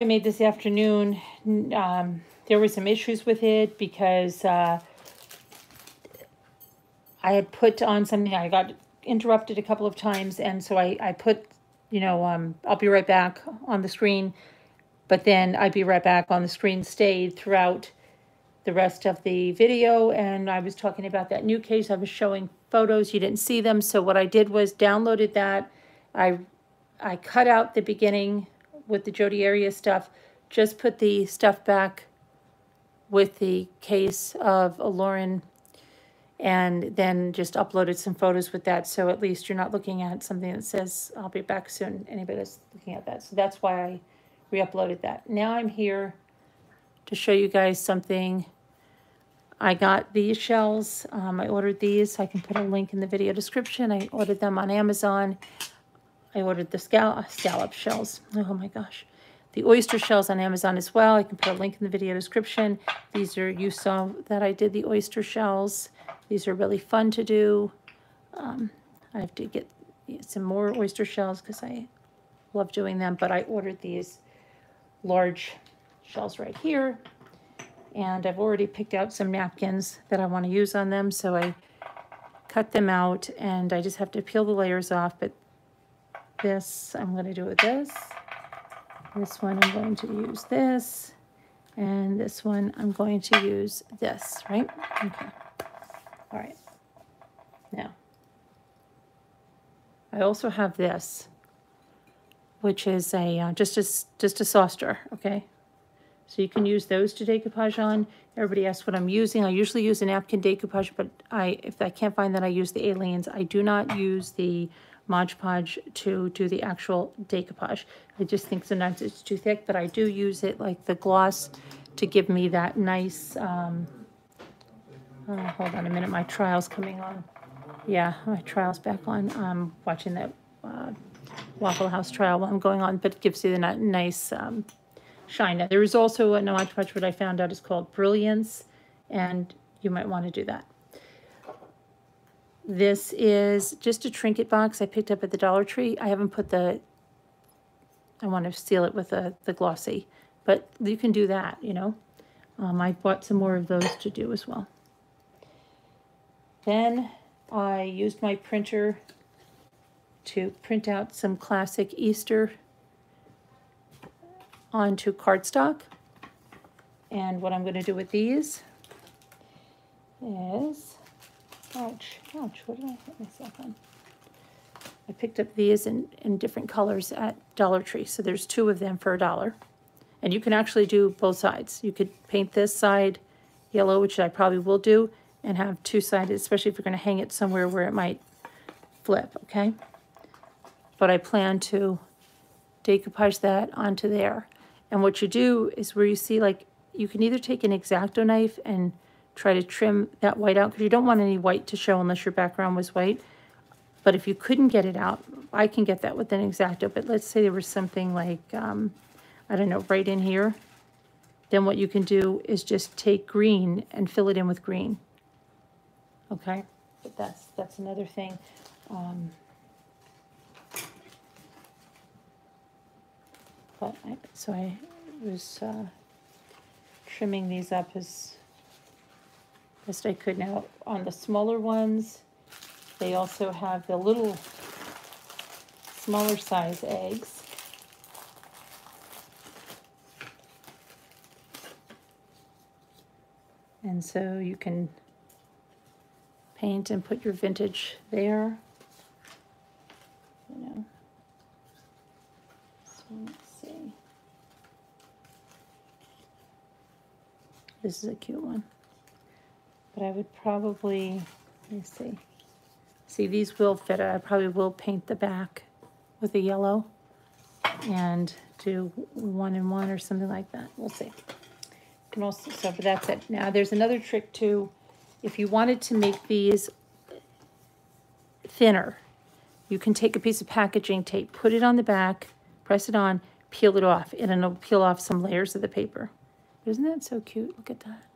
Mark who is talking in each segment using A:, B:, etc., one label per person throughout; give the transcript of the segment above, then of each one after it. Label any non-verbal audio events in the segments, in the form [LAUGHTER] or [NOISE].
A: I made this afternoon, um, there were some issues with it because uh, I had put on something, I got interrupted a couple of times, and so I, I put, you know, um, I'll be right back on the screen, but then I'd be right back on the screen stayed throughout the rest of the video, and I was talking about that new case. I was showing photos, you didn't see them, so what I did was downloaded that. I, I cut out the beginning with the Jodi Arias stuff, just put the stuff back with the case of a Lauren and then just uploaded some photos with that. So at least you're not looking at something that says, I'll be back soon. Anybody that's looking at that. So that's why I re-uploaded that. Now I'm here to show you guys something. I got these shells. Um, I ordered these. I can put a link in the video description. I ordered them on Amazon. I ordered the scallop, scallop shells. Oh my gosh. The oyster shells on Amazon as well. I can put a link in the video description. These are, you saw that I did the oyster shells. These are really fun to do. Um, I have to get some more oyster shells because I love doing them, but I ordered these large shells right here. And I've already picked out some napkins that I want to use on them, so I cut them out and I just have to peel the layers off, but this, I'm going to do with this. This one, I'm going to use this. And this one, I'm going to use this, right? Okay. All right. Now, I also have this, which is a uh, just a just a saucer, okay? So you can use those to decoupage on. Everybody asks what I'm using. I usually use a napkin decoupage, but I if I can't find that, I use the Aleene's. I do not use the Mod Podge to do the actual decoupage. I just think sometimes it's too thick, but I do use it like the gloss to give me that nice, um, oh, hold on a minute, my trial's coming on. Yeah, my trial's back on. I'm watching that uh, Waffle House trial while I'm going on, but it gives you the nice um, shine. There is also a Mod Podge, what I found out is called Brilliance, and you might want to do that. This is just a trinket box I picked up at the Dollar Tree. I haven't put the, I want to seal it with the, the glossy, but you can do that, you know. Um, I bought some more of those to do as well. Then I used my printer to print out some classic Easter onto cardstock. And what I'm going to do with these is Ouch, ouch, what did I hit myself on? I picked up these in, in different colors at Dollar Tree. So there's two of them for a dollar. And you can actually do both sides. You could paint this side yellow, which I probably will do, and have two sides, especially if you're going to hang it somewhere where it might flip, okay? But I plan to decoupage that onto there. And what you do is where you see, like, you can either take an X-Acto knife and try to trim that white out because you don't want any white to show unless your background was white. But if you couldn't get it out, I can get that with an X-Acto. But let's say there was something like, um, I don't know, right in here. Then what you can do is just take green and fill it in with green. Okay, but that's that's another thing. Um, but I, so I was uh, trimming these up as best I could. Now, on the smaller ones, they also have the little smaller size eggs. And so you can paint and put your vintage there. You know. So let's see. This is a cute one but I would probably, let me see. See, these will fit. I probably will paint the back with a yellow and do one and one or something like that. We'll see. can also, so, but that's it. Now, there's another trick too. If you wanted to make these thinner, you can take a piece of packaging tape, put it on the back, press it on, peel it off, and it'll peel off some layers of the paper. Isn't that so cute? Look at that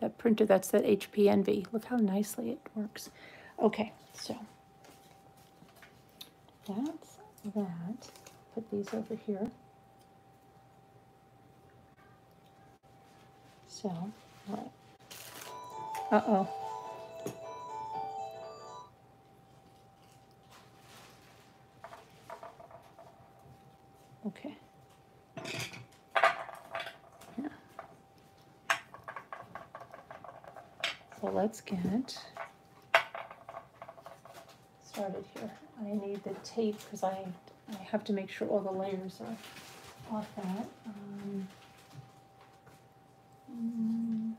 A: that printer, that's that HP Envy. Look how nicely it works. Okay, so that's that. Put these over here. So. Uh-oh. Okay. So let's get started here. I need the tape because I, I have to make sure all the layers are off that. Um, mm,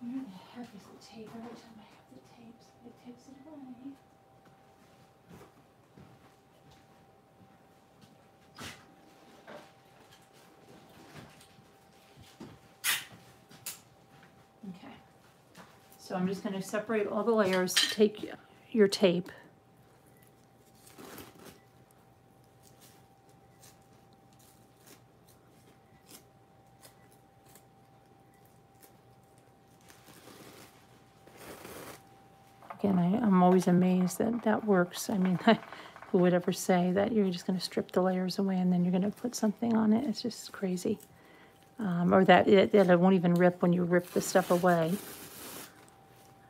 A: where the heck is the tape? Every time I have the tape, somebody takes it away. Okay. So I'm just gonna separate all the layers, take your tape. Again, I, I'm always amazed that that works. I mean, [LAUGHS] who would ever say that you're just gonna strip the layers away and then you're gonna put something on it? It's just crazy. Um, or that it, that it won't even rip when you rip the stuff away.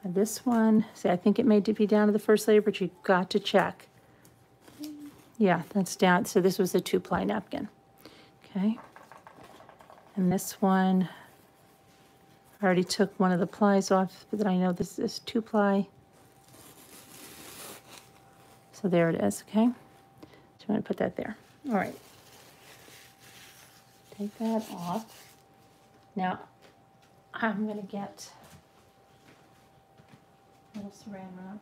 A: This one, see, I think it may be down to the first layer, but you got to check. Yeah, that's down, so this was a two-ply napkin, okay? And this one, I already took one of the plies off, but I know this is two-ply. So there it is, okay? So I'm gonna put that there, all right. Take that off. Now, I'm gonna get little saran wrap.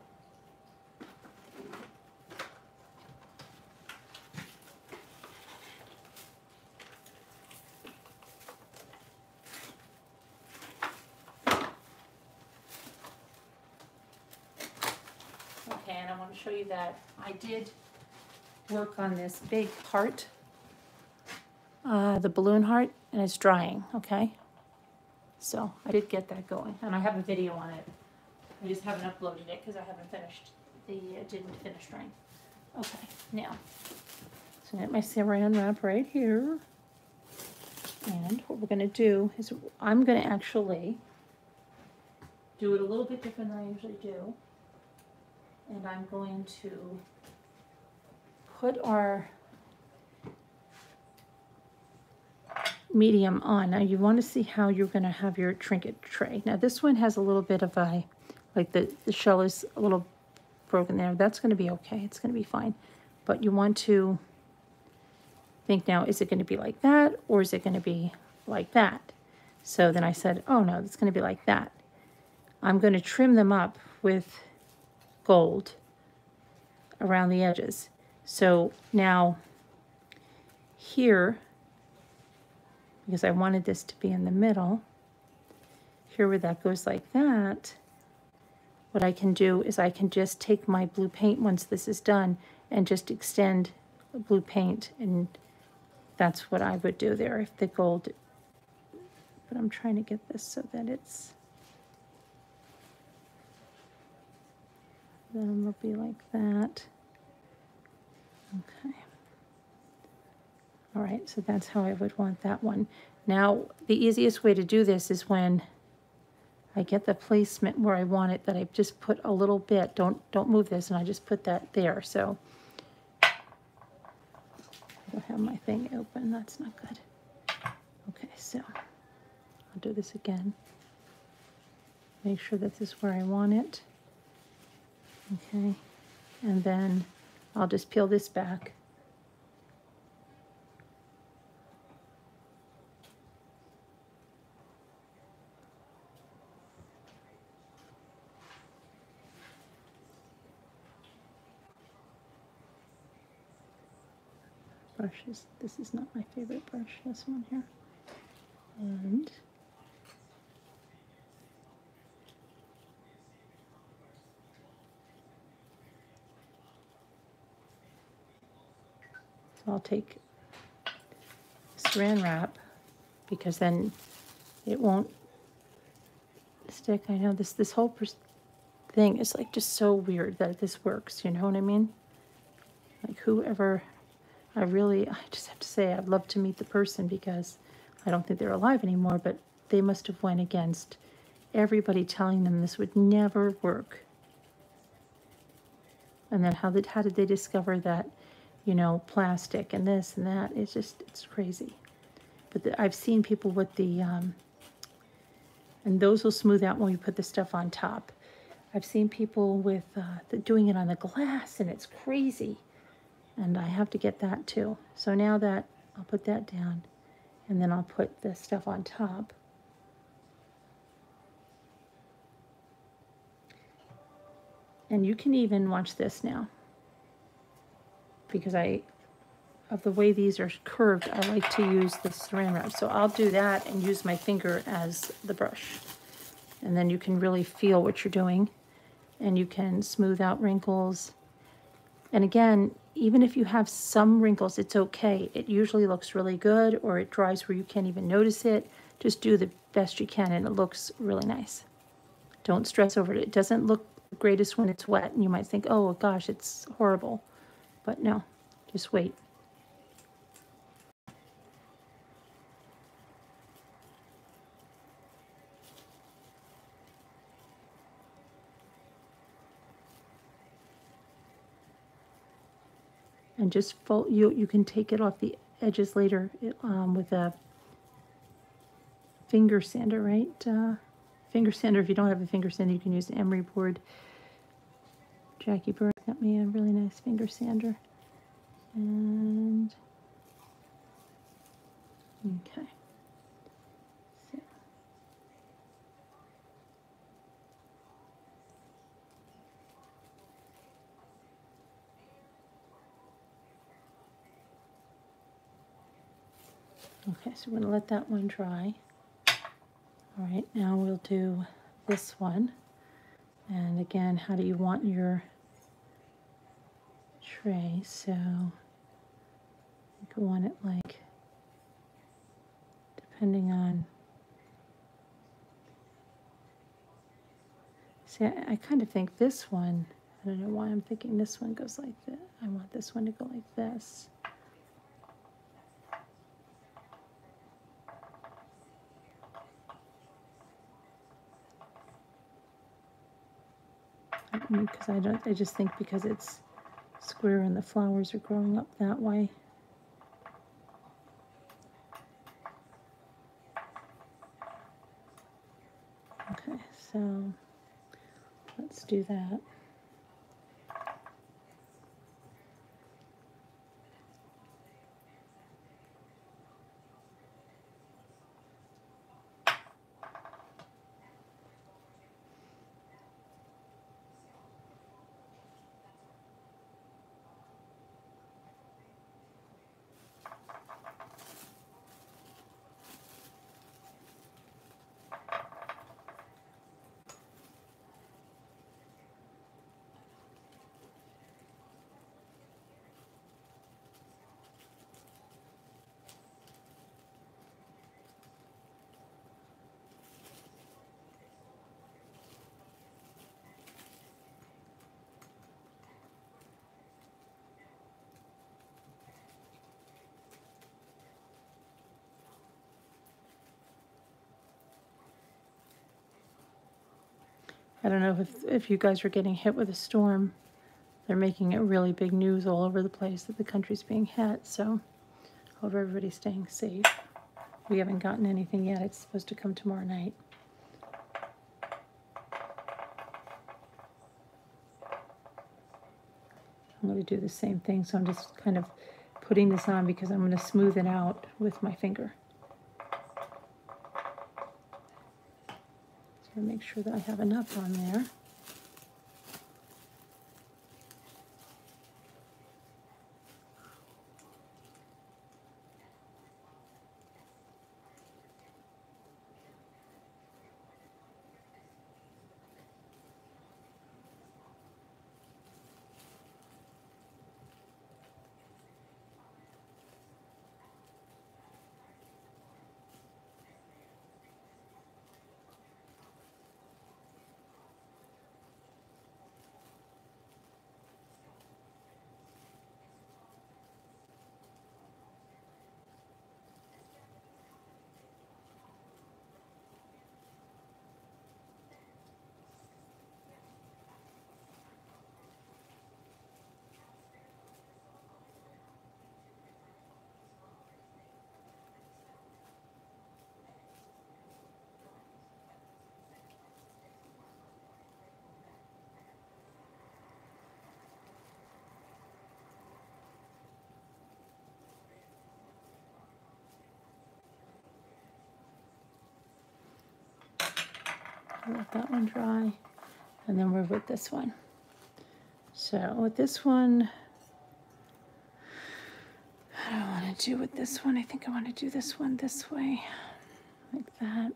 A: Okay, and I want to show you that I did work on this big heart, uh, the balloon heart, and it's drying, okay? So I did get that going, and I have a video on it. I just haven't uploaded it because I haven't finished, the, it didn't finish drying. Okay, now, so got my saran wrap right here. And what we're gonna do is, I'm gonna actually do it a little bit different than I usually do. And I'm going to put our medium on. Now you want to see how you're going to have your trinket tray. Now this one has a little bit of a, like the, the shell is a little broken there. That's going to be okay. It's going to be fine. But you want to think now, is it going to be like that or is it going to be like that? So then I said, oh no, it's going to be like that. I'm going to trim them up with gold around the edges. So now here, because I wanted this to be in the middle, here where that goes like that, what I can do is I can just take my blue paint once this is done and just extend blue paint and that's what I would do there if the gold, but I'm trying to get this so that it's Then it'll be like that. Okay. All right, so that's how I would want that one. Now, the easiest way to do this is when I get the placement where I want it, that I just put a little bit, don't, don't move this, and I just put that there, so. I don't have my thing open, that's not good. Okay, so I'll do this again. Make sure that this is where I want it. Okay, and then I'll just peel this back. Brushes, this is not my favorite brush, this one here. And So I'll take saran wrap because then it won't stick. I know this this whole thing is like just so weird that this works. You know what I mean? Like whoever, I really, I just have to say, I'd love to meet the person because I don't think they're alive anymore, but they must have went against everybody telling them this would never work. And then how did how did they discover that, you know, plastic and this and that? It's just it's crazy. But the, I've seen people with the, um, and those will smooth out when we put the stuff on top. I've seen people with uh, doing it on the glass, and it's crazy. And I have to get that too. So now that I'll put that down, and then I'll put the stuff on top. And you can even watch this now. Because I, of the way these are curved, I like to use the saran wrap. So I'll do that and use my finger as the brush. And then you can really feel what you're doing. And you can smooth out wrinkles. And again, even if you have some wrinkles, it's okay. It usually looks really good or it dries where you can't even notice it. Just do the best you can and it looks really nice. Don't stress over it. It doesn't look greatest when it's wet and you might think, oh gosh, it's horrible. But no, just wait. And just fold you you can take it off the edges later um, with a finger sander right uh, finger sander. If you don't have a finger sander, you can use an emery board. Jackie Burke got me a really nice finger sander. And, okay. Okay, so we're going to let that one dry. All right, now we'll do this one. And again, how do you want your tray? So you could want it like, depending on, see, I, I kind of think this one, I don't know why I'm thinking this one goes like this. I want this one to go like this. Because I don't I just think because it's square and the flowers are growing up that way. Okay, so let's do that. I don't know if, if you guys are getting hit with a storm. They're making it really big news all over the place that the country's being hit. So hope everybody's staying safe. We haven't gotten anything yet. It's supposed to come tomorrow night. I'm going to do the same thing. So I'm just kind of putting this on because I'm going to smooth it out with my finger. To make sure that I have enough on there. Let that one dry. And then we're with this one. So with this one, I don't want to do with this one. I think I want to do this one this way, like that.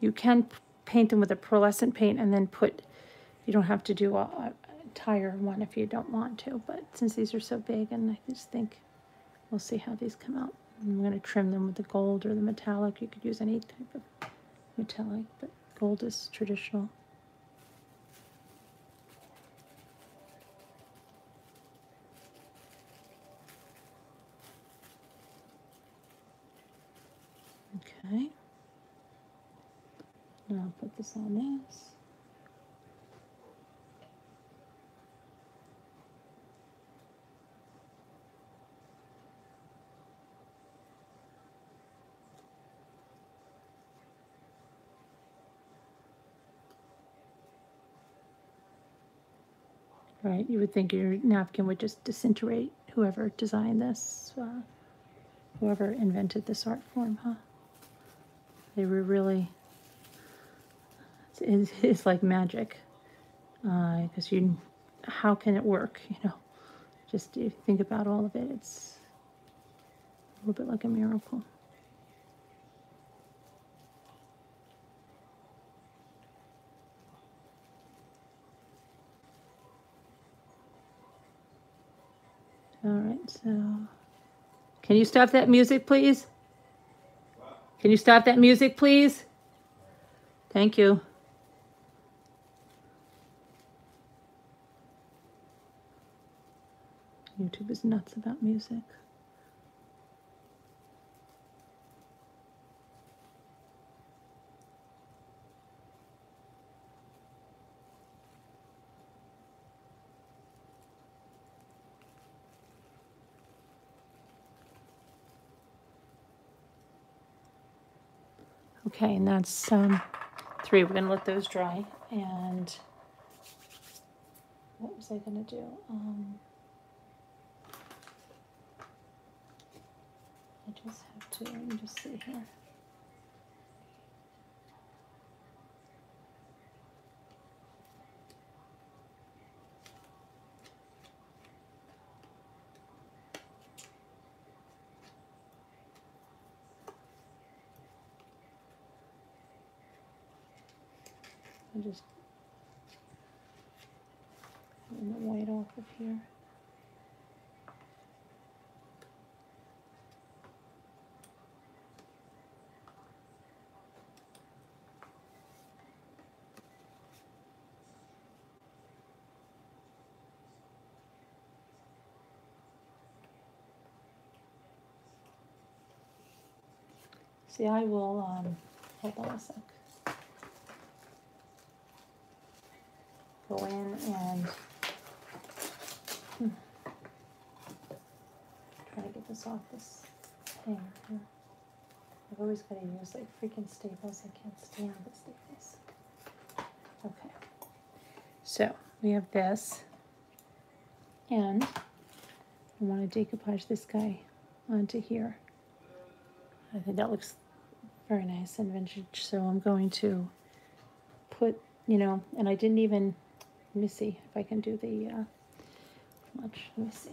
A: You can paint them with a pearlescent paint and then put, you don't have to do a, a entire one if you don't want to, but since these are so big and I just think we'll see how these come out. I'm going to trim them with the gold or the metallic. You could use any type of metallic, but gold is traditional. Okay. Now I'll put this on this. Right, you would think your napkin would just disintegrate whoever designed this, uh, whoever invented this art form, huh? They were really, it's, it's like magic. Because uh, you, how can it work, you know? Just you think about all of it, it's a little bit like a miracle. All right, so can you stop that music, please? Can you stop that music, please? Thank you. YouTube is nuts about music. Okay, and that's um, three. We're going to let those dry. And what was I going to do? Um, I just have to, let me just see here. I just clean the white off of here. See, I will, um, hold on a sec. In and hmm, try to get this off this thing. here. I've always got to use like freaking staples. I can't stand the staples. Okay. So we have this. And I want to decoupage this guy onto here. I think that looks very nice and vintage. So I'm going to put, you know, and I didn't even, let me see if I can do the, uh, much, let me see.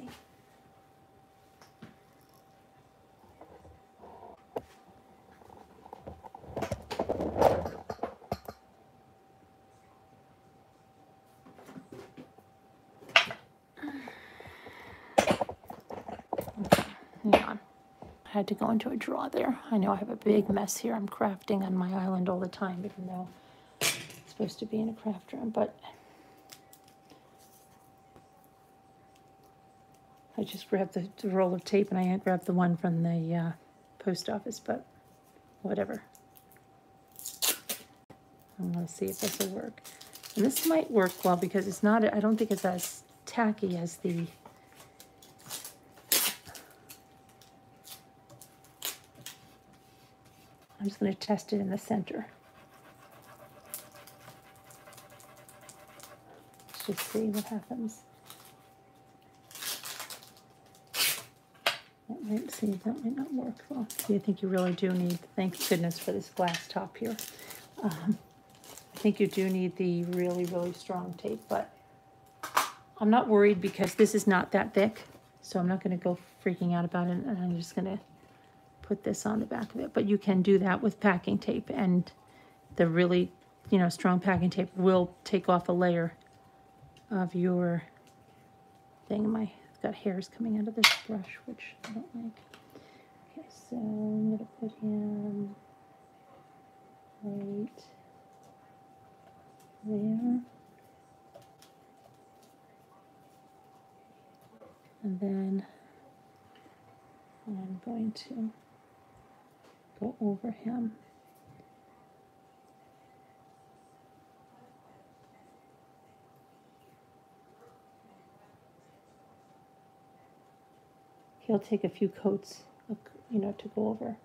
A: [SIGHS] I had to go into a drawer there. I know I have a big mess here. I'm crafting on my island all the time, even though it's supposed to be in a craft room. But I just grabbed the, the roll of tape and I grabbed the one from the uh, post office, but whatever. I'm to see if this will work. And this might work well because it's not, I don't think it's as tacky as the I'm just going to test it in the center. Let's just see what happens. Might see, that might not work well. See, I think you really do need, thank goodness for this glass top here. Um, I think you do need the really, really strong tape, but I'm not worried because this is not that thick, so I'm not gonna go freaking out about it, and I'm just gonna put this on the back of it. But you can do that with packing tape, and the really, you know, strong packing tape will take off a layer of your thing. My got hairs coming out of this brush, which I don't like. Okay, so I'm gonna put him right there. And then I'm going to go over him. He'll take a few coats, you know, to go over,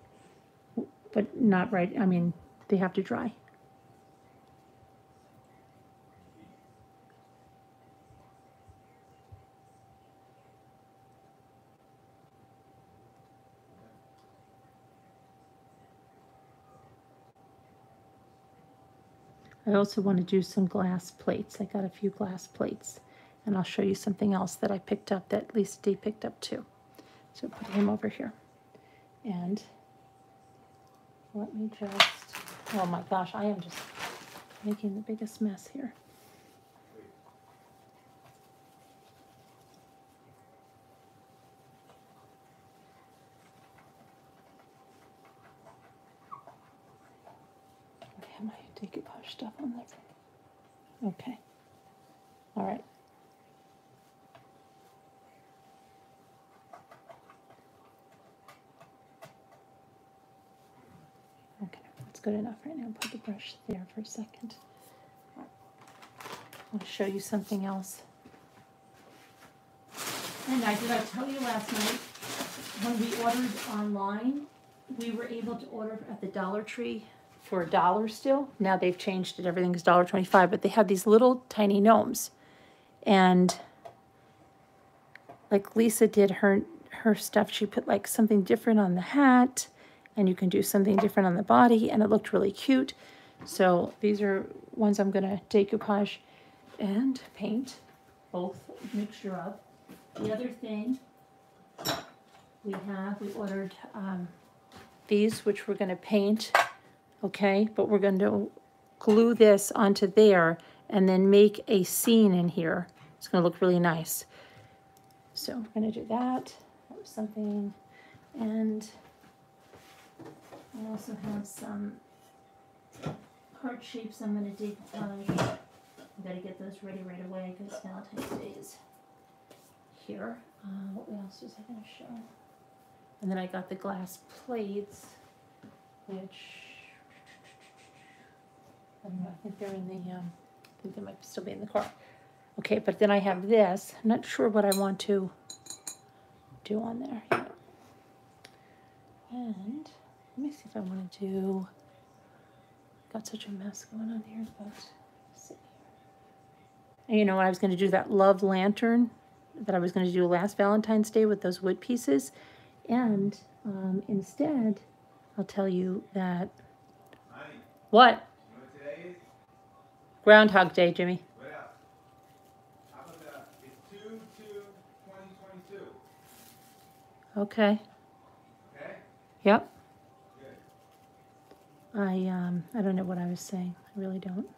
A: but not right. I mean, they have to dry. I also want to do some glass plates. I got a few glass plates and I'll show you something else that I picked up that Lisa D picked up too. So put him over here. And let me just, oh my gosh, I am just making the biggest mess here. I have my decoupage stuff on there. Okay. All right. Okay, that's good enough right now. Put the brush there for a second. I'll show you something else. And I did I tell you last night when we ordered online, we were able to order at the Dollar Tree for a dollar still. Now they've changed it. Everything's dollar twenty-five, but they have these little tiny gnomes, and like Lisa did her her stuff. She put like something different on the hat, and you can do something different on the body, and it looked really cute. So these are ones I'm gonna decoupage and paint, both mixture of. The other thing we have, we ordered um, these, which we're gonna paint, okay? But we're going to glue this onto there and then make a scene in here. It's gonna look really nice. So we're gonna do that. That was something, and I also have some heart shapes I'm gonna decoupage. I gotta get those ready right away because Valentine's Day is here. Uh, what else was I gonna show? And then I got the glass plates, which I don't know, I think they're in the, um, I think they might still be in the car. Okay, but then I have this. I'm not sure what I want to do on there yet. And let me see if I want to do. Got such a mess going on here, but let's see. You know, what I was going to do that love lantern that I was going to do last Valentine's Day with those wood pieces, and um, instead, I'll tell you that.
B: Honey,
A: What?
B: you know what today is?
A: Groundhog Day, Jimmy.
B: What else? How about that? It's two, two, twenty twenty-two,
A: Okay.
B: okay?
A: Yep. I um I don't know what I was saying. I really don't.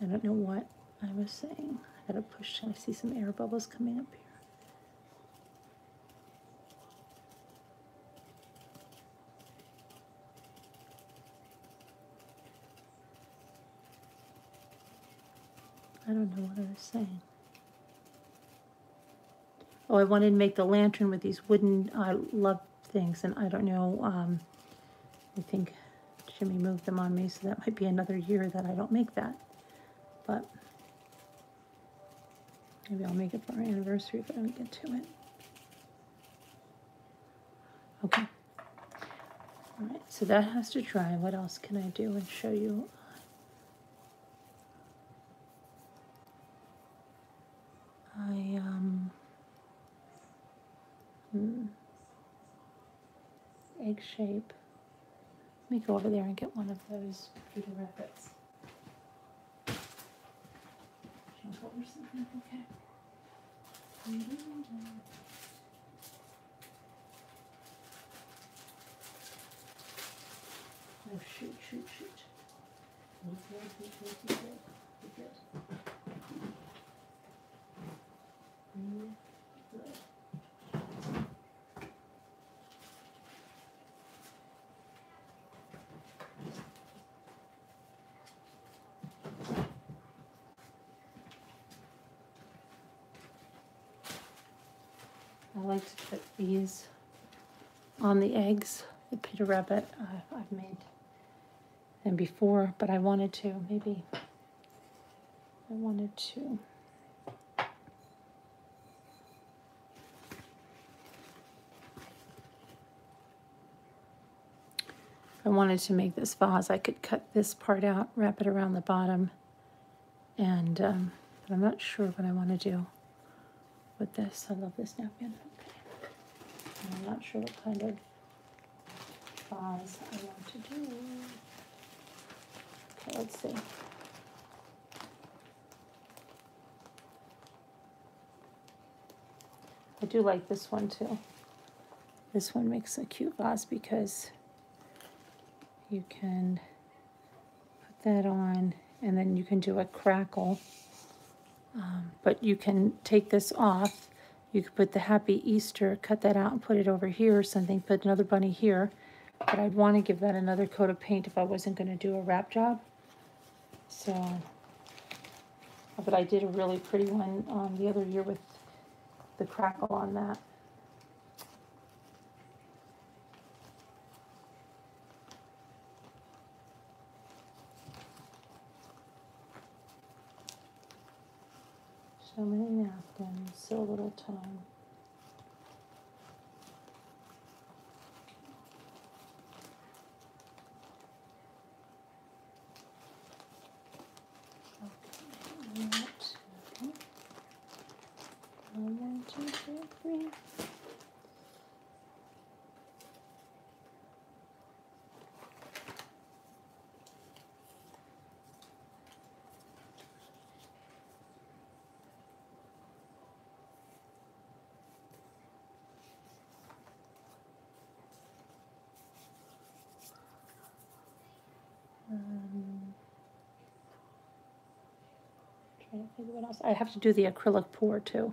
A: I don't know what I was saying. I gotta push. I see some air bubbles coming up here. I don't know what I was saying. Oh, I wanted to make the lantern with these wooden uh, love things, and I don't know. Um, I think Jimmy moved them on me, so that might be another year that I don't make that. But maybe I'll make it for our anniversary if I don't get to it. Okay. All right, so that has to dry. What else can I do and show you? I um. hmm. egg shape. Me go over there and get one of those Peter Rabbits. Okay. Oh, shoot, shoot, shoot. I like to put these on the eggs, the Peter Rabbit uh, I've made them before, but I wanted to, maybe, I wanted to. I wanted to make this vase, I could cut this part out, wrap it around the bottom, and, um, but I'm not sure what I want to do with this. I love this napkin. And I'm not sure what kind of vase I want to do. Okay, let's see. I do like this one too. This one makes a cute vase because you can put that on and then you can do a crackle. Um, but you can take this off. You could put the Happy Easter, cut that out and put it over here or something, put another bunny here. But I'd want to give that another coat of paint if I wasn't going to do a wrap job. So, but I did a really pretty one um, the other year with the crackle on that. So many napkins, so little time. Okay. One, two, three, think of what else. I have to do the acrylic pour too.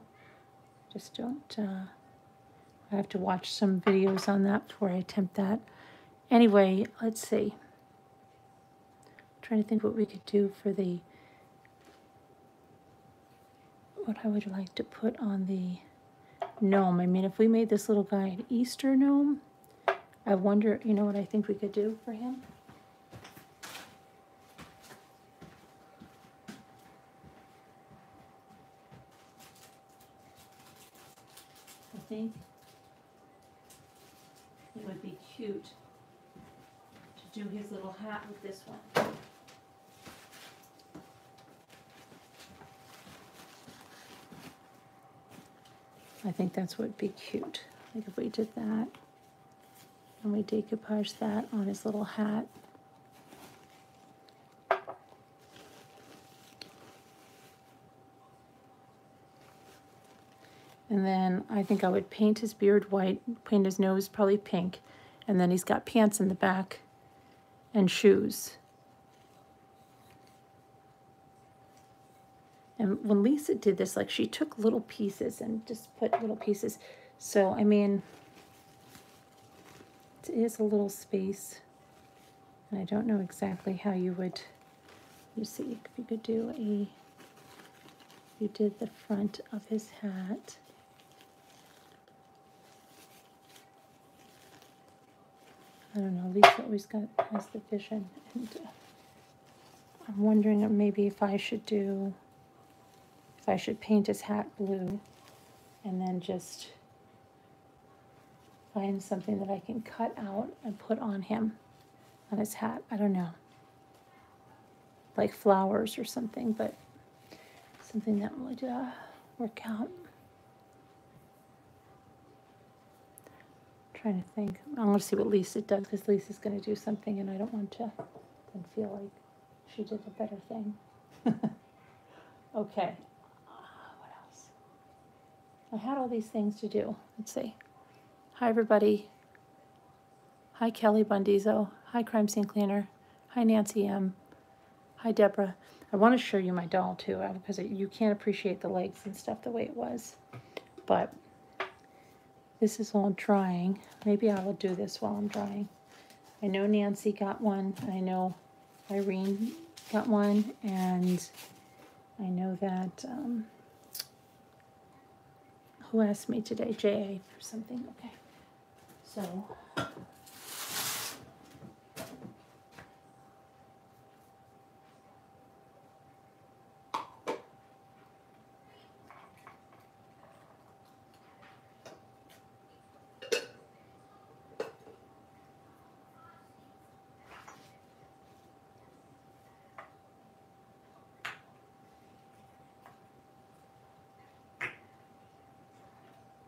A: Just don't. Uh, I have to watch some videos on that before I attempt that. Anyway, let's see. trying to think what we could do for the. What I would like to put on the gnome. I mean, if we made this little guy an Easter gnome, I wonder. You know what I think we could do for him? Think it would be cute to do his little hat with this one. I think that's what would be cute. Like if we did that and we decoupage that on his little hat. And then I think I would paint his beard white, paint his nose probably pink, and then he's got pants in the back and shoes. And when Lisa did this, like she took little pieces and just put little pieces. So, I mean, it is a little space. And I don't know exactly how you would, you see, if you could do a, you did the front of his hat. I don't know, Lisa always got, has the vision. And uh, I'm wondering maybe if I should do, if I should paint his hat blue and then just find something that I can cut out and put on him, on his hat. I don't know. Like flowers or something, but something that would uh, work out. Trying to think. I want to see what Lisa does because Lisa's going to do something and I don't want to then feel like she did a better thing. [LAUGHS] okay. Uh, what else? I had all these things to do. Let's see. Hi, everybody. Hi, Kelly Bundizo. Hi, Crime Scene Cleaner. Hi, Nancy M. Hi, Deborah. I want to show you my doll too uh, because you can't appreciate the legs and stuff the way it was. But this is all drying. Maybe I will do this while I'm drying. I know Nancy got one. I know Irene got one. And I know that, um, who asked me today? JA for something. Okay. So,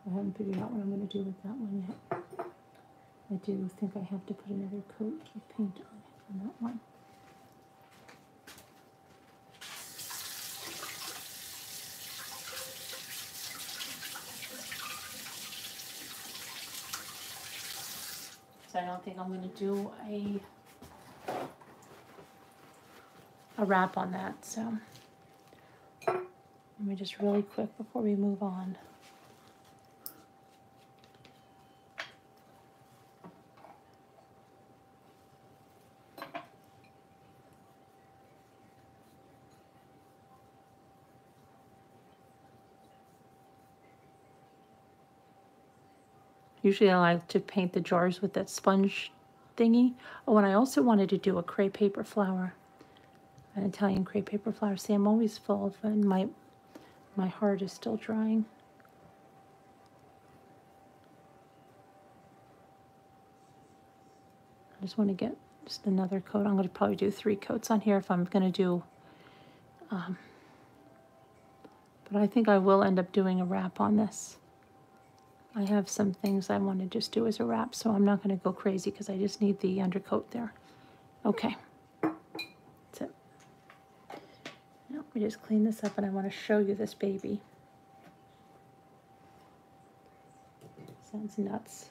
A: I haven't figured out what I'm going to do with that one yet. I do think I have to put another coat of paint on it on that one. So I don't think I'm going to do a a wrap on that. So let me just really quick before we move on. Usually I like to paint the jars with that sponge thingy. Oh, and I also wanted to do a crepe paper flower, an Italian crepe paper flower. See, I'm always full of, and my, my heart is still drying. I just want to get just another coat. I'm going to probably do three coats on here if I'm going to do, um, but I think I will end up doing a wrap on this. I have some things I want to just do as a wrap, so I'm not going to go crazy because I just need the undercoat there. Okay. That's it. Now, me just clean this up and I want to show you this baby. Sounds nuts.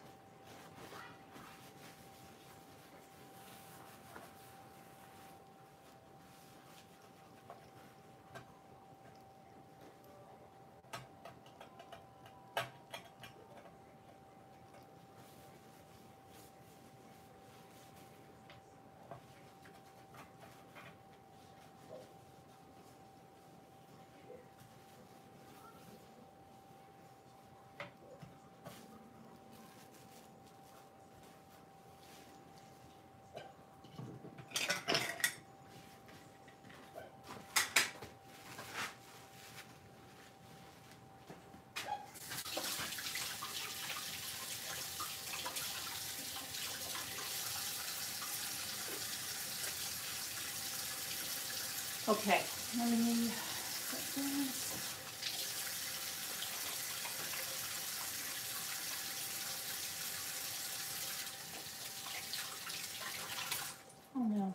A: Okay, let me put this. Oh no.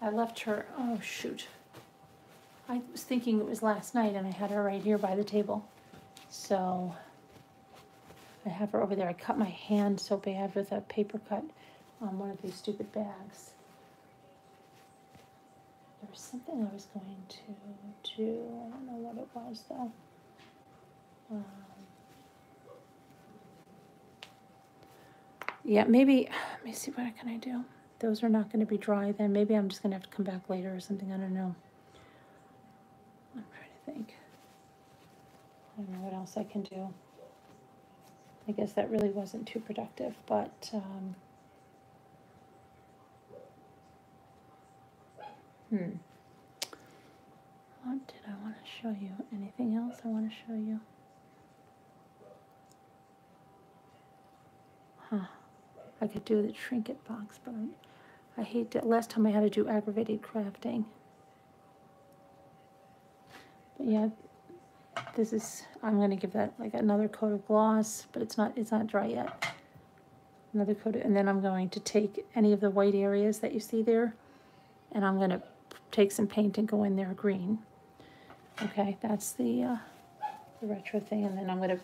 A: I left her, oh shoot. I was thinking it was last night and I had her right here by the table. So I have her over there. I cut my hand so bad with a paper cut on one of these stupid bags. Was something I was going to do. I don't know what it was though. Um, yeah, maybe. Let me see. What I can I do? Those are not going to be dry. Then maybe I'm just going to have to come back later or something. I don't know. I'm trying to think. I don't know what else I can do. I guess that really wasn't too productive, but. Um, Hmm. What did I want to show you? Anything else I want to show you? Huh. I could do the trinket box, but I hate that. Last time I had to do aggravated crafting. But yeah, this is, I'm gonna give that like another coat of gloss, but it's not, it's not dry yet. Another coat, and then I'm going to take any of the white areas that you see there, and I'm gonna take some paint and go in there green. Okay, that's the, uh, the retro thing, and then I'm gonna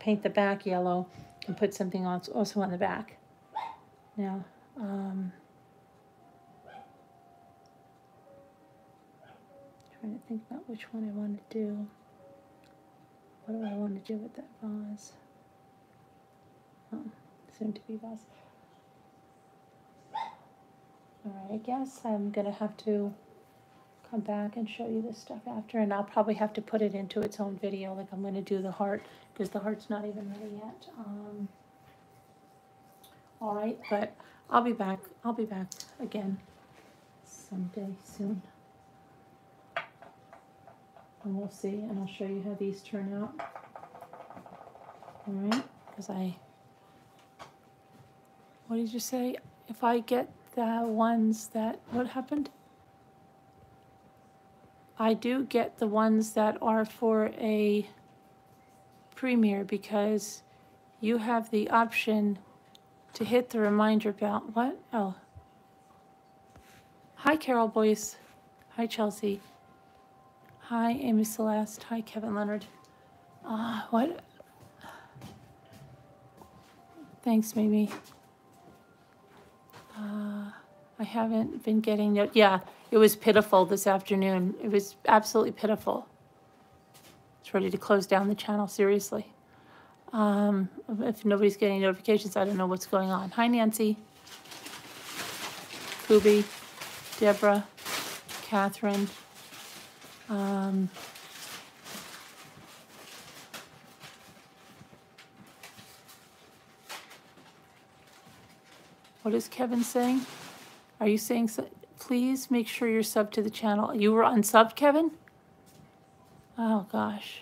A: paint the back yellow and put something else also on the back. Now, um, trying to think about which one I want to do. What do I want to do with that vase? Oh, soon to be vase. Alright, I guess I'm gonna have to come back and show you this stuff after, and I'll probably have to put it into its own video, like I'm gonna do the heart, because the heart's not even ready yet. Um, alright, but I'll be back, I'll be back again someday soon. And we'll see, and I'll show you how these turn out. Alright, because I, what did you say? If I get the ones that, what happened? I do get the ones that are for a premiere because you have the option to hit the reminder bell. What? Oh. Hi, Carol Boyce. Hi, Chelsea. Hi, Amy Celeste. Hi, Kevin Leonard. Uh, what? Thanks, Mimi. Uh, I haven't been getting no. Yeah, it was pitiful this afternoon. It was absolutely pitiful. It's ready to close down the channel, seriously. Um, if nobody's getting notifications, I don't know what's going on. Hi, Nancy. Kubi, Deborah, Catherine. Um, what is Kevin saying? Are you saying, so, please make sure you're subbed to the channel? You were unsubbed, Kevin? Oh, gosh.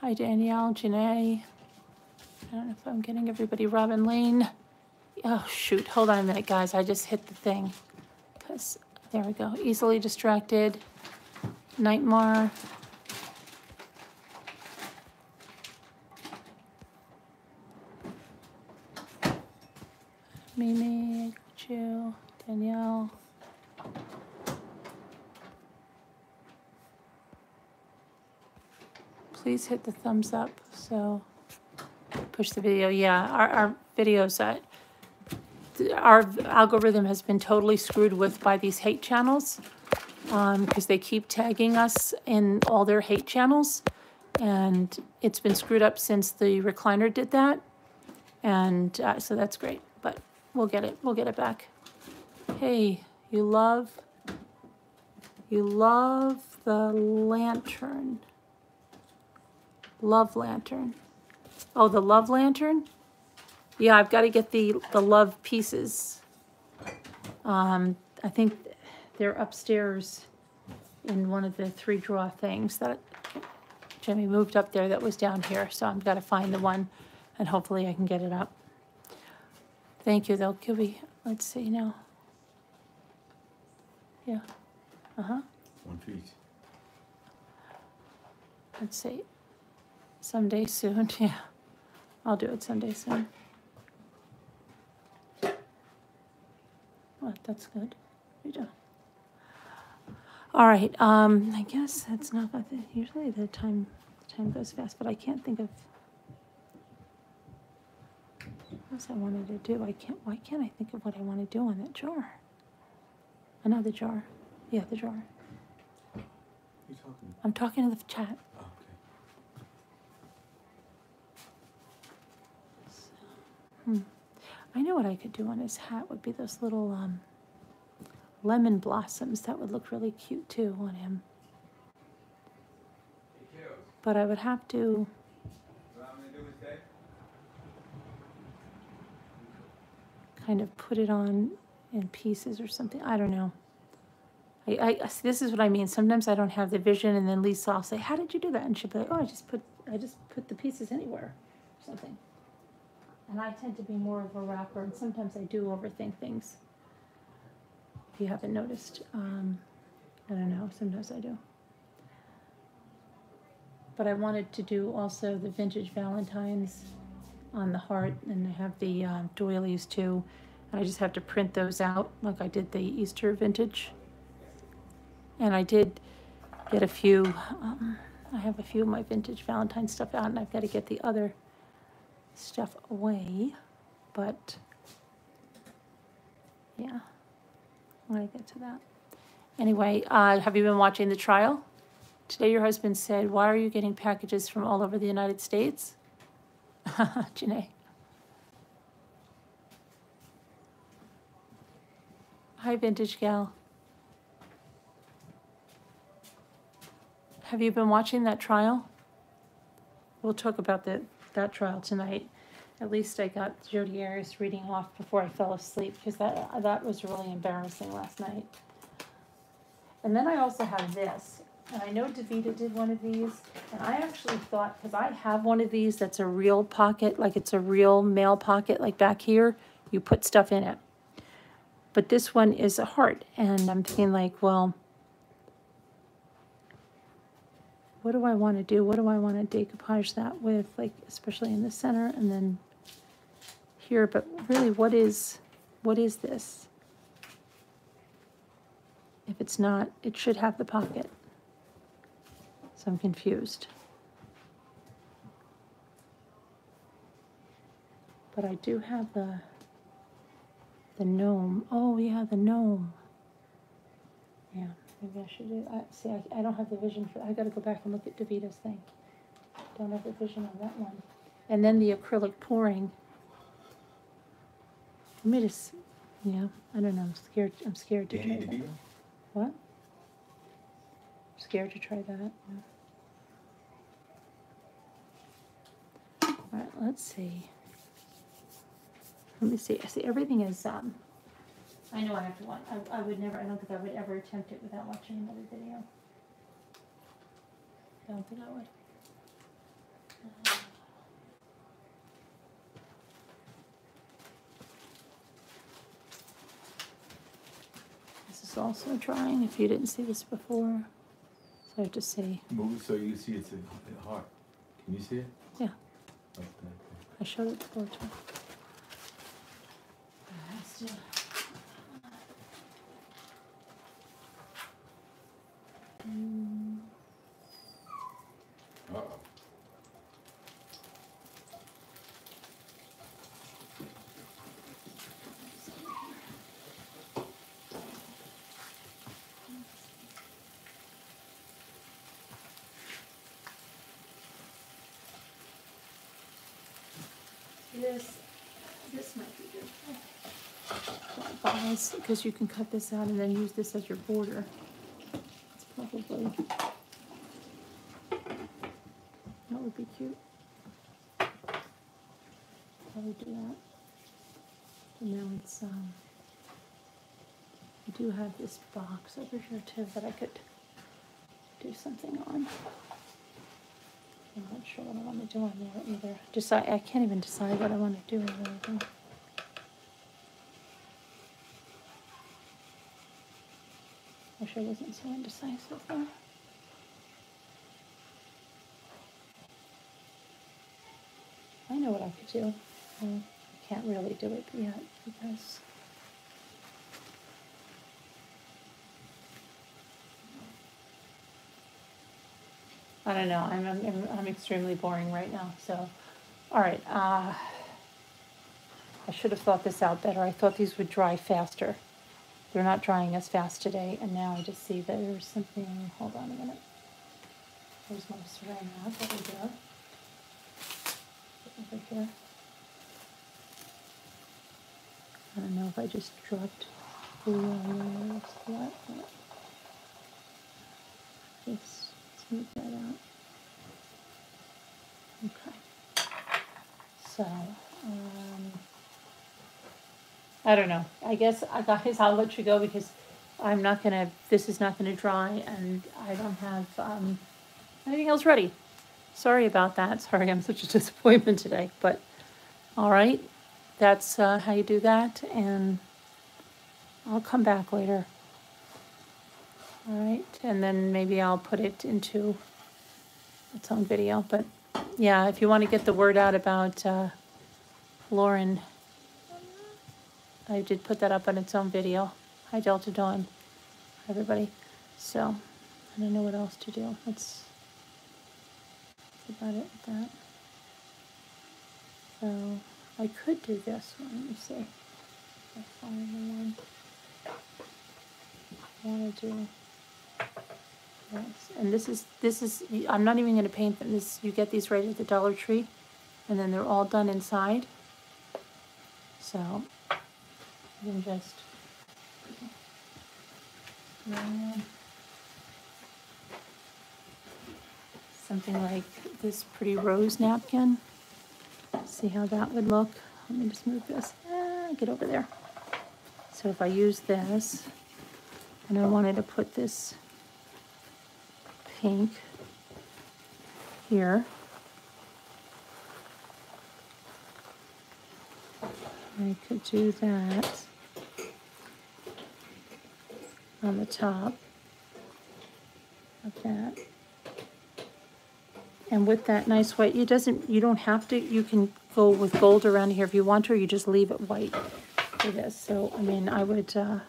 A: Hi, Danielle, Janae. I don't know if I'm getting everybody. Robin Lane. Oh, shoot. Hold on a minute, guys. I just hit the thing. Because, there we go. Easily distracted. Nightmare. Mimi, you. Danielle. Please hit the thumbs up so push the video. Yeah, our, our videos that our algorithm has been totally screwed with by these hate channels because they keep tagging us in all their hate channels. And it's been screwed up since the recliner did that. And uh, so that's great, but we'll get it, we'll get it back. Hey, you love, you love the lantern. Love lantern. Oh, the love lantern? Yeah, I've got to get the, the love pieces. Um, I think they're upstairs in one of the three drawer things that Jimmy moved up there that was down here. So I've got to find the one and hopefully I can get it up. Thank you, we, let's see now. Yeah. Uh-huh.
C: One piece.
A: Let's see. Someday soon, [LAUGHS] yeah. I'll do it someday soon. Well, that's good. You do. All right, um, I guess that's not, think usually the time, the time goes fast, but I can't think of what else I wanted to do. I can't, why can't I think of what I want to do on that jar? Another jar. Yeah, the jar.
C: Talking?
A: I'm talking to the chat.
C: Oh, okay.
A: I know what I could do on his hat would be those little um, lemon blossoms. That would look really cute too on him. But I would have to, kind of put it on in pieces or something. I don't know. I, I this is what I mean. Sometimes I don't have the vision, and then Lisa will say, "How did you do that?" And she'll be like, "Oh, I just put I just put the pieces anywhere, or something." And I tend to be more of a wrapper, and sometimes I do overthink things. If you haven't noticed, um, I don't know, sometimes I do. But I wanted to do also the vintage Valentines on the heart, and I have the um, doilies too. And I just have to print those out like I did the Easter vintage. And I did get a few, um, I have a few of my vintage Valentine stuff out, and I've got to get the other stuff away. But yeah, I get to that. Anyway, uh, have you been watching the trial? Today, your husband said, Why are you getting packages from all over the United States? [LAUGHS] Janae. Hi, Vintage Gal. Have you been watching that trial? We'll talk about the, that trial tonight. At least I got Jodi Arias reading off before I fell asleep because that, that was really embarrassing last night. And then I also have this, and I know Davita did one of these, and I actually thought, because I have one of these that's a real pocket, like it's a real mail pocket, like back here, you put stuff in it. But this one is a heart, and I'm thinking like, well, what do I want to do? What do I want to decoupage that with, like especially in the center and then here? But really, what is what is this? If it's not, it should have the pocket. So I'm confused. But I do have the the gnome. Oh yeah, the gnome. Yeah, maybe I should do. I see. I, I don't have the vision for. I got to go back and look at Davita's thing. Don't have the vision on that one. And then the acrylic pouring. Let me just. Yeah, I don't know. I'm scared. I'm scared to
C: Danny
A: try that. What? Scared to try that? No. All right, let's see. Let me see. I see everything is um. I know I have to watch. I, I would never. I don't think I would ever attempt it without watching another video. I don't think I would. Uh, This is also drawing. If you didn't see this before, so I have to see.
C: Move so you see it's a a heart. Can you see it?
A: Yeah.
C: Okay.
A: I showed it before too. Still- Mm, This, this might be good. Because you can cut this out and then use this as your border. It's probably. That would be cute. Probably do that. And now it's, um, I do have this box over here too that I could do something on. I'm not sure what I want to do on there either. Decide, I can't even decide what I want to do with everything. Wish I wasn't so indecisive there. I know what I could do. I can't really do it yet because I don't know. I'm, I'm, I'm extremely boring right now. So, all right. Uh, I should have thought this out better. I thought these would dry faster. They're not drying as fast today. And now I just see that there's something. Hold on a minute. There's my saran wrap over here. Over here. I don't know if I just dropped the there smooth that out. Okay. So, um, I don't know. I guess, I guys, I'll let you go because I'm not gonna, this is not gonna dry and I don't have, um, anything else ready. Sorry about that. Sorry, I'm such a [LAUGHS] disappointment today, but All right, that's uh, how you do that, and I'll come back later. All right, and then maybe I'll put it into its own video, but yeah, if you want to get the word out about uh, Lauren, I did put that up on its own video. Hi Delta Dawn, Hi everybody. So, I don't know what else to do. That's, about it with that. So, I could do this one. Let me see. I find the one. I want to do. Yes, and this is this is. I'm not even going to paint them. This you get these right at the Dollar Tree, and then they're all done inside. So you can just. Something like this pretty rose napkin. See how that would look. Let me just move this. Ah, get over there. So if I use this, and I wanted to put this pink here. I could do that on the top of that. And with that nice white, it doesn't, you don't have to, you can go with gold around here if you want to, or you just leave it white for this. So, I mean, I would uh,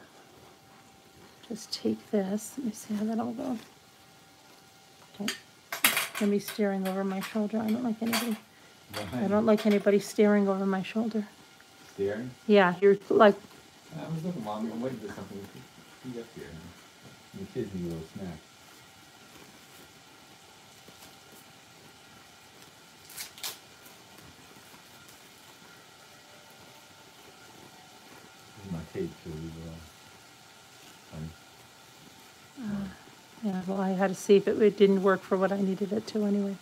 A: just take this. Let me see how that all go. Okay. Gonna be staring over my shoulder. I don't like anybody. I don't like anybody staring over my shoulder.
C: Staring?
A: Yeah, you're like,
C: I was looking, mom, I'm waiting for something to be up here. The kids need a little snack. This is my tape, so we will, um,
A: yeah, well, I had to see if it, it didn't work for what I needed it to anyway.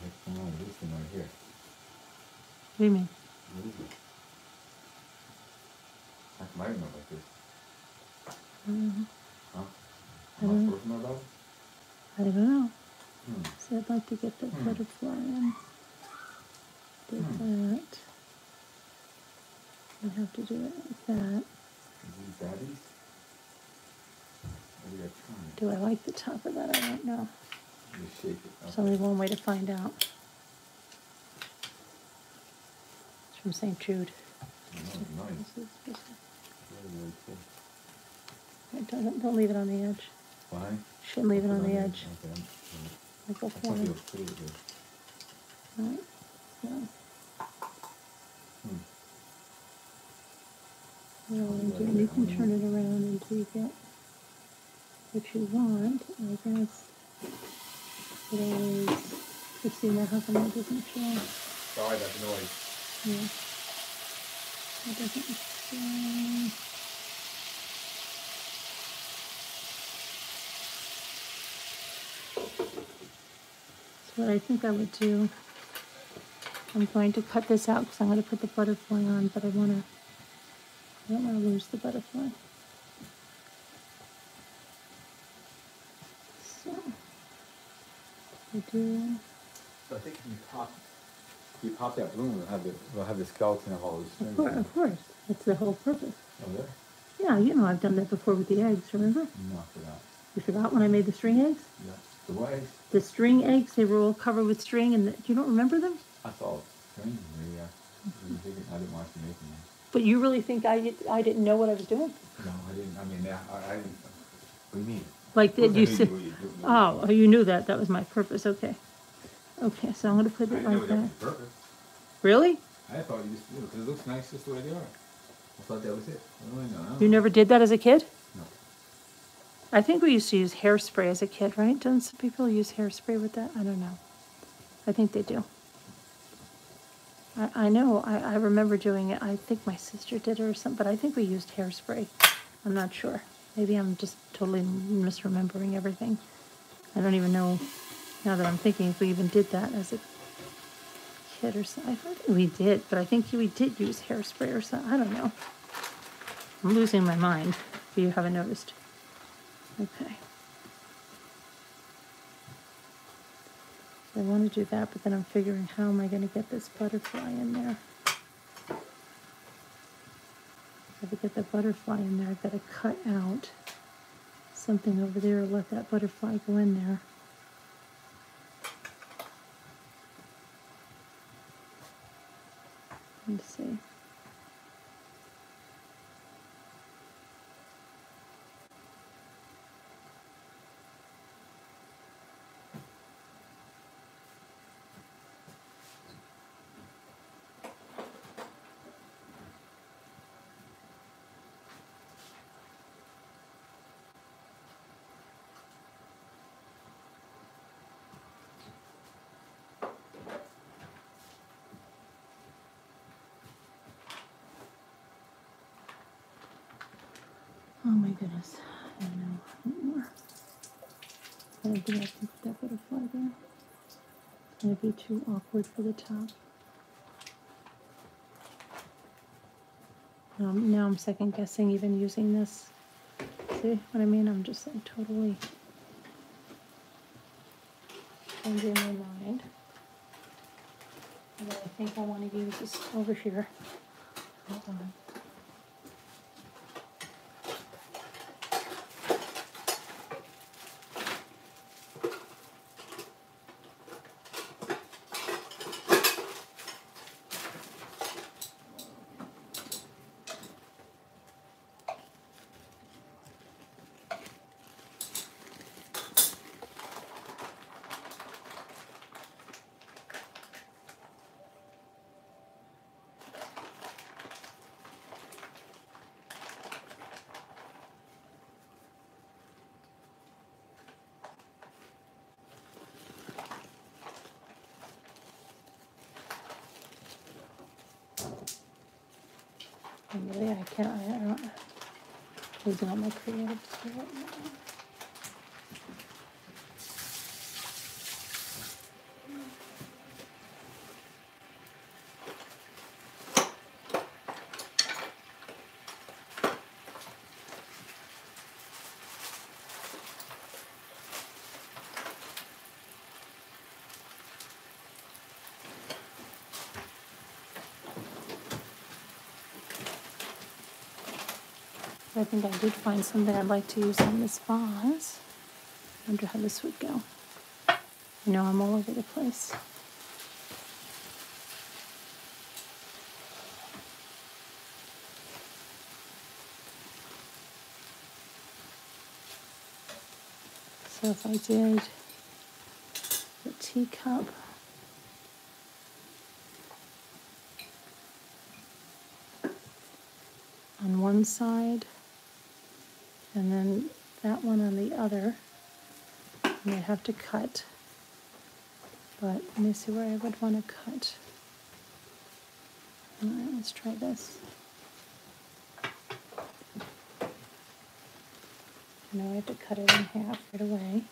C: what's going on with this thing right here?
A: What do you mean?
C: What is it? How come I didn't know about this?
A: Mhm.
C: Huh?
A: I
C: Am I
A: don't-
C: supposed to know about it?
A: I don't know.
C: Hmm.
A: So I'd like to get that
C: Hmm.
A: butterfly in. Do
C: Hmm.
A: that. I have to do it that. Do I like the top of that? I don't know. There's only one way to find out. It's from St. Jude.
C: Oh, nice.
A: Don't, don't leave it on the edge.
C: Why?
A: Shouldn't leave it
C: Put
A: on the edge.
C: Okay. I thought
A: corner.
C: you were put it there.
A: Right. So,
C: Hmm.
A: you know, and turn it around until you get what you want, I guess. It always, Christina, how come that doesn't show?
C: Sorry about the noise.
A: Yeah. It doesn't show. So what I think I would do, I'm going to cut this out because I'm going to put the butterfly on, but I want to, I don't want to lose the butterfly. So, I do.
C: So I think if you pop, if you pop that balloon, we'll have the, we'll have the skeleton of all those
A: Of
C: strings.
A: course, of course. That's the whole purpose.
C: Oh, there?
A: Yeah, you know, I've done that before with the eggs, remember?
C: No, I forgot.
A: You forgot when I made the string eggs?
C: Yeah. The way,
A: The string eggs, they were all covered with string, and the, you don't remember them?
C: I saw uh, maybe I didn't watch you making them.
A: But you really think I, did, I didn't know what I was doing?
C: No, I didn't, I mean, I, I didn't, what do you mean?
A: Like that you said,
C: what you- what you-
A: oh, oh, you knew that, that was my purpose, okay. Okay, so I'm gonna put it like
C: that
A: that. Really?
C: I thought you just, you know, because it looks nice just the way they are. I thought that was it. I don't know. I don't
A: You never did that as a kid?
C: No.
A: I think we used to use hairspray as a kid, right? Don't some people use hairspray with that? I don't know. I think they do. I, I know, I, I remember doing it. I think my sister did it or something, but I think we used hairspray. I'm not sure. Maybe I'm just totally misremembering everything. I don't even know, now that I'm thinking, if we even did that as a kid or something. I think we did, but I think we did use hairspray or something. I don't know. I'm losing my mind, if you haven't noticed. Okay. I want to do that, but then I'm figuring how am I going to get this butterfly in there? I get the butterfly in there, I've got to cut out something over there, let that butterfly go in there. Let's see. Oh my goodness. I don't know. I don't think I can put that butterfly there. It's gonna be too awkward for the top. Um, now I'm second guessing even using this. See what I mean? I'm just like totally changing my mind. And I think I want to use this over here. Hold on. And really, I can't, I, I don't, losing all my creative spirit now. I think I did find something I'd like to use on this vase. I Wonder how this would go. You know, I'm all over the place. So if I did the teacup, on one side, and then that one on the other. And I have to cut, but let me see where I would want to cut. All right, let's try this. Now I have to cut it in half right away.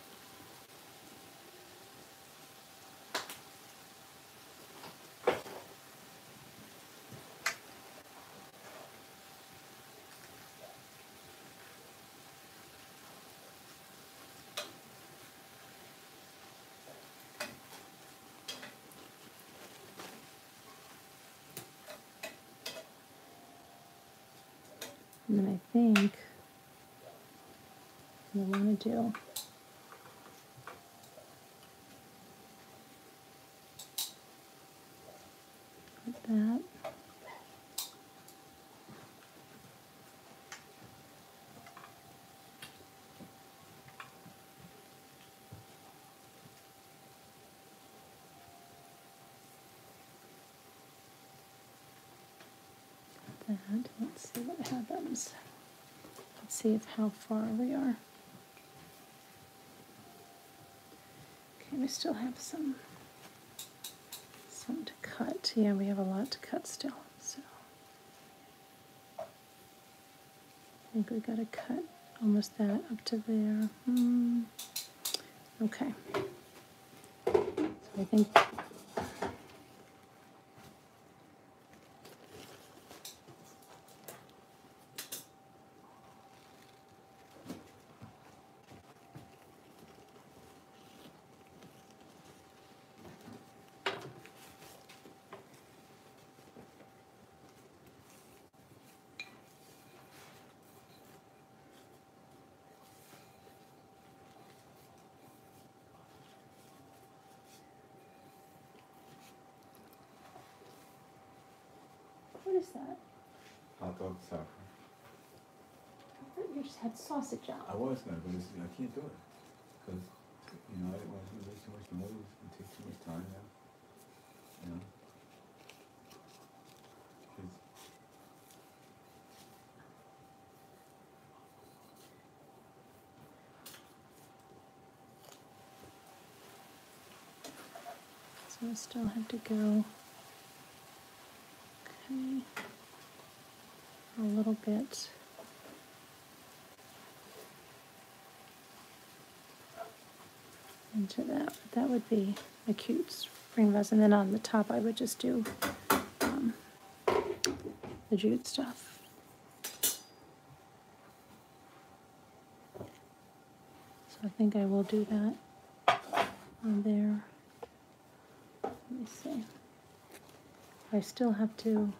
A: And then I think I want to do that. that. Let's see what happens. See how far we are. Okay, we still have some some to cut. Yeah, we have a lot to cut still. So I think we got to cut almost that up to there. Hmm. Okay. So I think What is that?
C: Hot dog supper.
A: I thought you just had sausage out.
C: I was gonna, but I can't do it. Cause, you know, I didn't want to waste too much money, it takes too much time now. You know?
A: So I still have to go. Okay. A little bit. Into that, that would be a cute spring vase, and then on the top I would just do um, the jute stuff. So I think I will do that on there. Let me see. I still have to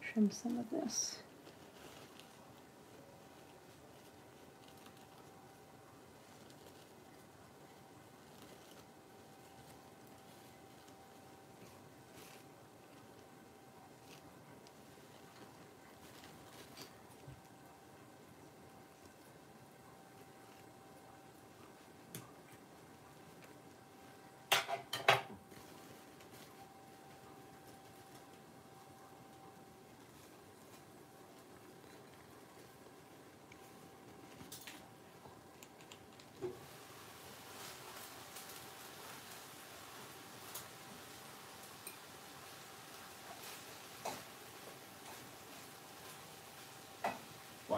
A: trim some of this.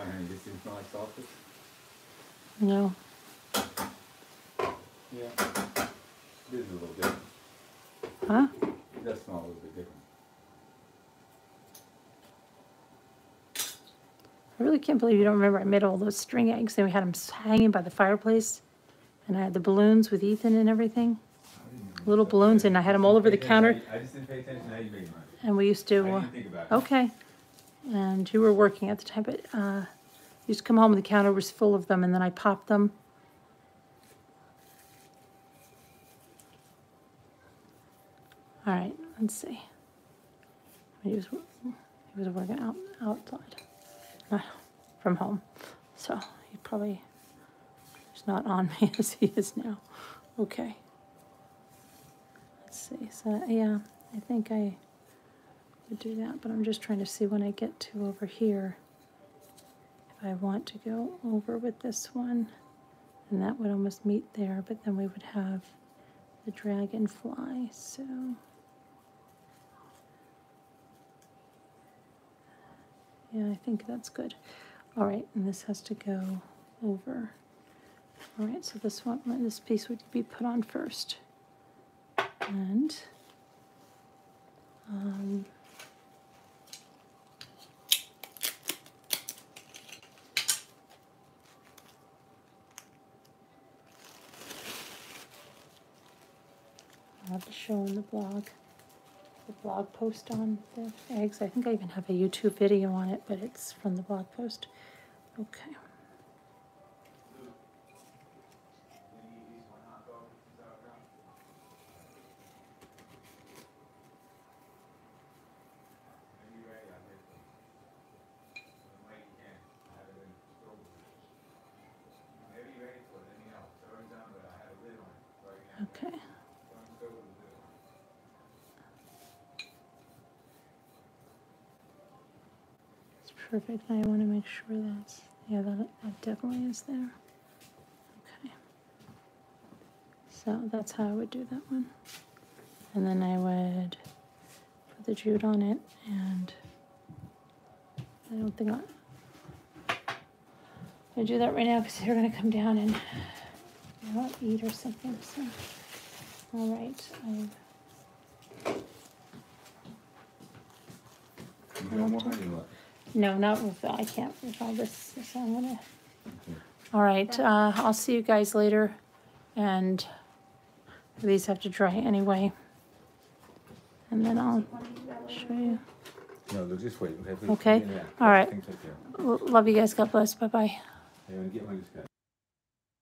C: Why, honey, this didn't smell sausage?
A: No,
C: Yeah. This is a little different.
A: huh?
C: Does smell a little bit different.
A: I really can't believe you don't remember I made all those string eggs and we had them hanging by the fireplace. And I had the balloons with Ethan and everything. Little balloons, and I had them all over the counter.
C: I just didn't pay attention how you made mine.
A: And we used to, uh,
C: didn't think about it.
A: okay. And you were working at the time, but uh, used to come home and the counter was full of them and then I popped them. All right, let's see. He was, he was working out outside, not from home. So he probably is not on me [LAUGHS] as he is now. Okay. Let's see. So, yeah, I think I would do that, but I'm just trying to see when I get to over here if I want to go over with this one. And that would almost meet there, but then we would have the dragonfly, so. Yeah, I think that's good. All right, and this has to go over. All right, so this one, this piece would be put on first. And, um, have to show in the blog, the blog post on the eggs. I think I even have a YouTube video on it, but it's from the blog post. Okay.
B: When you ready, I'll get them. When you can, I have it in store. Whenever you're ready for it, let me know. It's already done, but I have a lid on it right now.
A: Okay.
B: Don't go with the lid on it.
A: It's perfect. I want to make sure that's, yeah, that, that definitely is there. Okay. So that's how I would do that one. And then I would put the jute on it and I don't think I, I do that right now because they're gonna come down and you know, eat or something, so. All right, I,
C: You got more honey left?
A: No, not with, I can't with all this, so I'm gonna All right, uh, I'll see you guys later, and these have to dry anyway. And then I'll show you.
C: No, they'll just wait. Okay.
A: Okay, all right.
C: Things like that.
A: L- Love you guys, God bless, bye-bye.
C: Hey,